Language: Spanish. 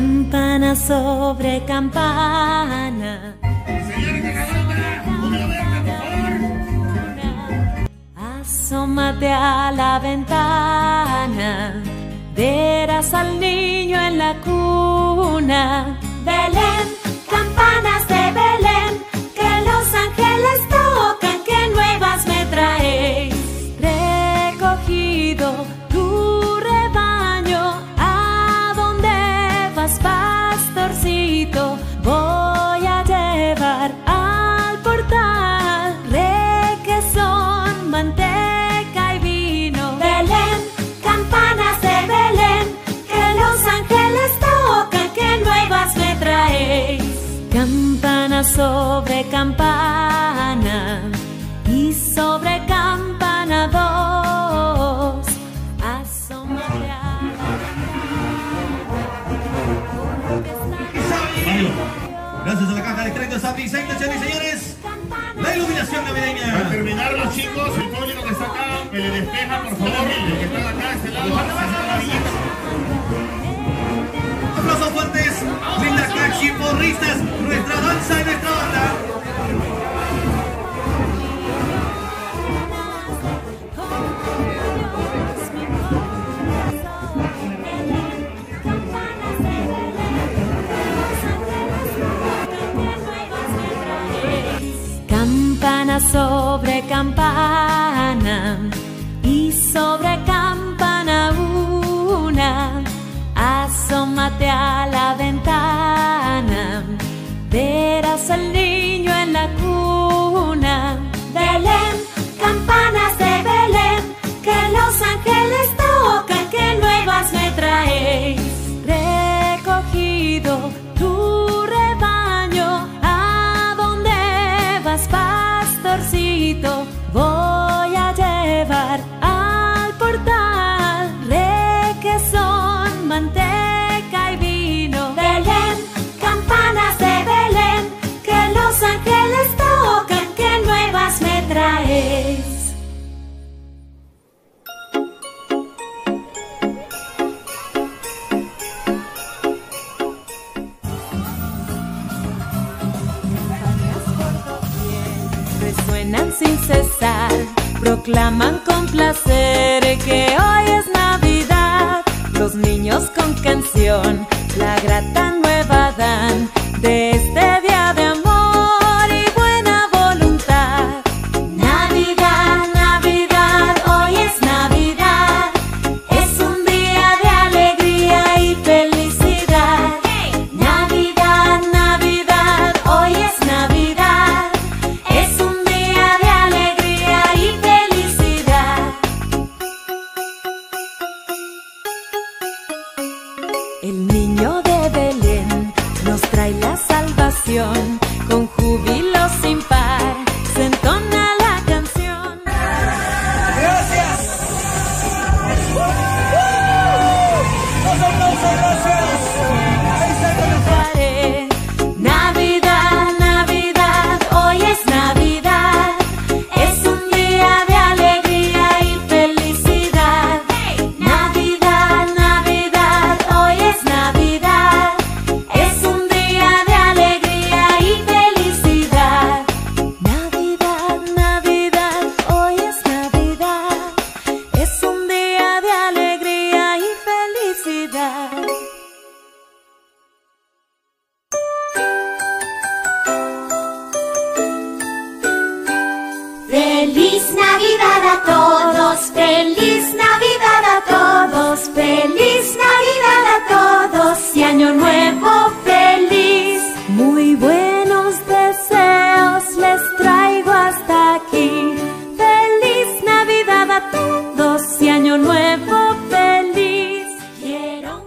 Campana sobre campana. Asómate a la ventana, verás al niño en la cuna. Campana sobre campana y sobre campana dos. Gracias a la caja de créditos Abdi, señoras y señores, la iluminación Al navideña. terminar los chicos, el público que está acá, que le despeja, por favor, los que están acá, este lado, Linda Cachi, porristas, nuestra danza y nuestra banda. Campana sobre campana y sobre campana una. Sin cesar, proclaman con placer que hoy es Navidad. Los niños con canción, la grata nueva dan de este Feliz Navidad a todos, feliz Navidad a todos, feliz Navidad a todos y año nuevo feliz. Muy buenos deseos les traigo hasta aquí. Feliz Navidad a todos y año nuevo feliz. Quiero.